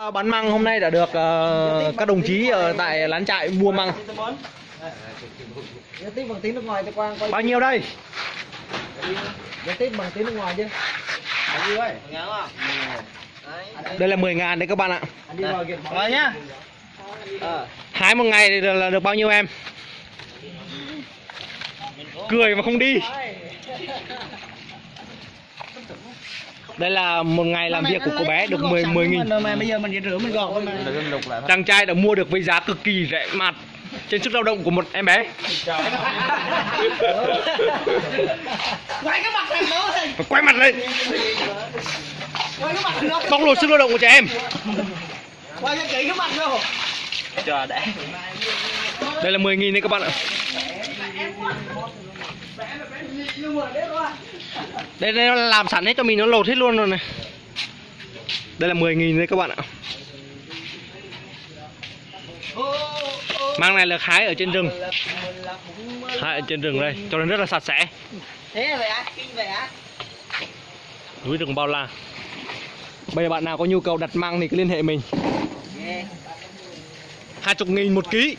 À, Bán măng hôm nay đã được ờ, các đồng chí ở tại lán trại mua măng. Giao tiếp bằng tiếng nước ngoài cho Quang quay. Bao nhiêu đây? Bằng tiếng nước ngoài chứ. Bao nhiêu ấy? Đây là 10 ngàn đấy các bạn ạ. Rồi nhá. Hái một ngày thì là được bao nhiêu em? Cười mà không đi. Đây là một ngày làm việc của cô bé được 10 10 nghìn. Mà bây giờ mình rửa mình gọt thôi mà. Chàng trai đã mua được với giá cực kỳ rẻ mạt trên sức lao động của một em bé. Quay cái mặt đi. Và quay mặt lên, mặt bóc lột sức lao động của trẻ em. Quay cho kỹ cái mặt nó. Chờ để. Đây là 10 nghìn đấy các bạn ạ. Đây, đây làm sẵn hết cho mình nó lột hết luôn rồi này. Đây là 10 nghìn đấy các bạn ạ. Mang này là hái ở trên rừng. Hái ở trên rừng đây, cho nên rất là sạch sẽ. Thế vậy á? Kinh vậy á? Núi rừng bao la. Bây giờ bạn nào có nhu cầu đặt măng thì cứ liên hệ mình. Hai chục nghìn một ký